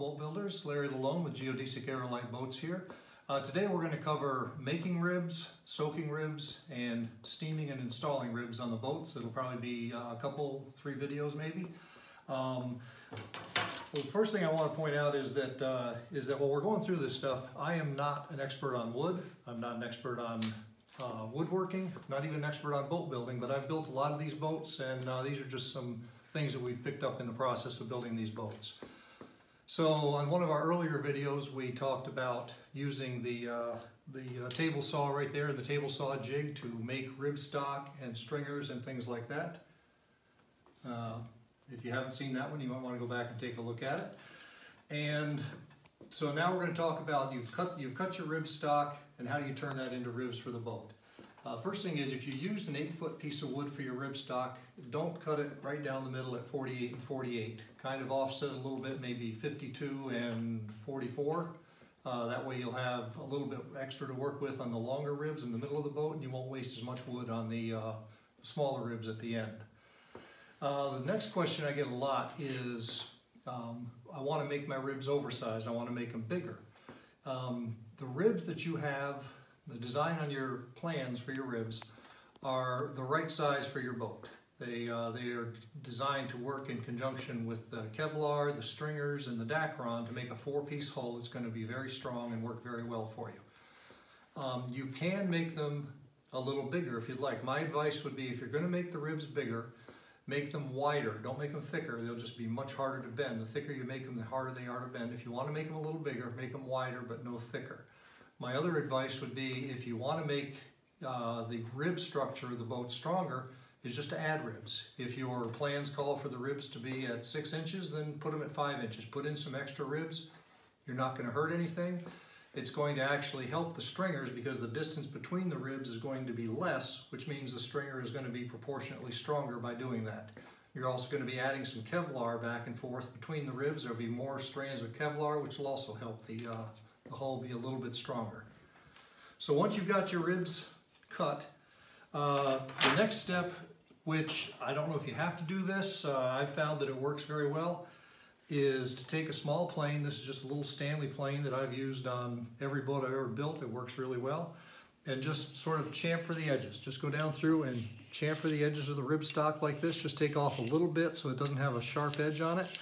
viewers, Larry Lalone with Geodesic Airolite Boats here. Uh, today we're going to cover making ribs, soaking ribs, and steaming and installing ribs on the boats. It'll probably be uh, a couple, three videos maybe. Um, well, the first thing I want to point out is that uh, is that while we're going through this stuff, I am not an expert on wood. I'm not an expert on uh, woodworking, not even an expert on boat building, but I've built a lot of these boats and uh, these are just some things that we've picked up in the process of building these boats. So on one of our earlier videos, we talked about using the, uh, the uh, table saw right there, the table saw jig to make rib stock and stringers and things like that. Uh, if you haven't seen that one, you might want to go back and take a look at it. And so now we're going to talk about you've cut, you've cut your rib stock and how do you turn that into ribs for the boat. Uh, first thing is if you used an 8 foot piece of wood for your rib stock, don't cut it right down the middle at 48 and 48. Kind of offset a little bit, maybe 52 and 44. Uh, that way you'll have a little bit extra to work with on the longer ribs in the middle of the boat and you won't waste as much wood on the uh, smaller ribs at the end. Uh, the next question I get a lot is um, I want to make my ribs oversized. I want to make them bigger. Um, the ribs that you have the design on your plans for your ribs are the right size for your boat. They, uh, they are designed to work in conjunction with the Kevlar, the stringers, and the Dacron to make a four-piece hull that's going to be very strong and work very well for you. Um, you can make them a little bigger if you'd like. My advice would be if you're going to make the ribs bigger, make them wider. Don't make them thicker. They'll just be much harder to bend. The thicker you make them, the harder they are to bend. If you want to make them a little bigger, make them wider but no thicker. My other advice would be if you want to make uh, the rib structure of the boat stronger, is just to add ribs. If your plans call for the ribs to be at six inches, then put them at five inches. Put in some extra ribs. You're not going to hurt anything. It's going to actually help the stringers because the distance between the ribs is going to be less, which means the stringer is going to be proportionately stronger by doing that. You're also going to be adding some Kevlar back and forth between the ribs. There'll be more strands of Kevlar, which will also help the uh, the hull be a little bit stronger. So once you've got your ribs cut, uh, the next step, which I don't know if you have to do this, uh, I found that it works very well, is to take a small plane, this is just a little Stanley plane that I've used on every boat I've ever built, it works really well, and just sort of chamfer the edges. Just go down through and chamfer the edges of the rib stock like this, just take off a little bit so it doesn't have a sharp edge on it.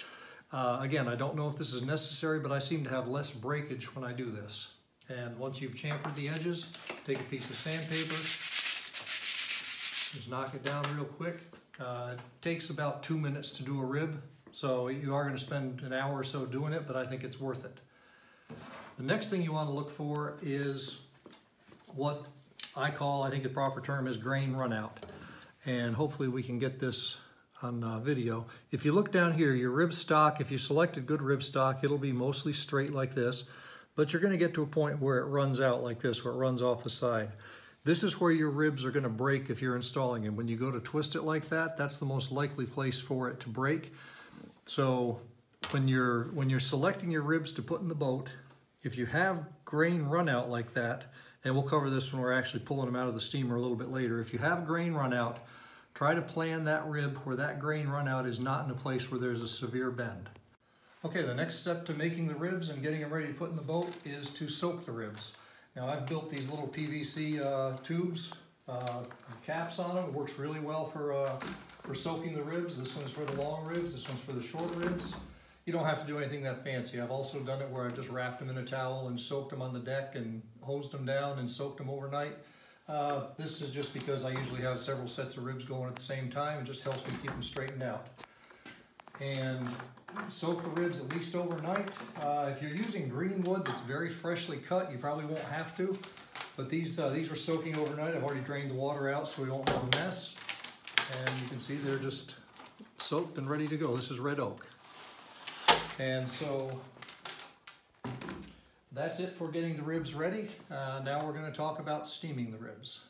Uh, again, I don't know if this is necessary, but I seem to have less breakage when I do this. And once you've chamfered the edges, take a piece of sandpaper, just knock it down real quick. Uh, it takes about two minutes to do a rib, so you are going to spend an hour or so doing it, but I think it's worth it. The next thing you want to look for is what I call, I think the proper term is grain runout. And hopefully we can get this on uh, video. If you look down here, your rib stock, if you selected good rib stock, it'll be mostly straight like this, but you're gonna get to a point where it runs out like this, where it runs off the side. This is where your ribs are gonna break if you're installing them. When you go to twist it like that, that's the most likely place for it to break. So when you're, when you're selecting your ribs to put in the boat, if you have grain run out like that, and we'll cover this when we're actually pulling them out of the steamer a little bit later, if you have grain run out, Try to plan that rib where that grain runout is not in a place where there's a severe bend. Okay, the next step to making the ribs and getting them ready to put in the boat is to soak the ribs. Now I've built these little PVC uh, tubes, uh, caps on them. It works really well for, uh, for soaking the ribs. This one's for the long ribs, this one's for the short ribs. You don't have to do anything that fancy. I've also done it where I just wrapped them in a towel and soaked them on the deck and hosed them down and soaked them overnight. Uh, this is just because I usually have several sets of ribs going at the same time. It just helps me keep them straightened out. And soak the ribs at least overnight. Uh, if you're using green wood that's very freshly cut, you probably won't have to. But these, uh, these are soaking overnight. I've already drained the water out so we won't have a mess. And you can see they're just soaked and ready to go. This is red oak. And so that's it for getting the ribs ready. Uh, now we're going to talk about steaming the ribs.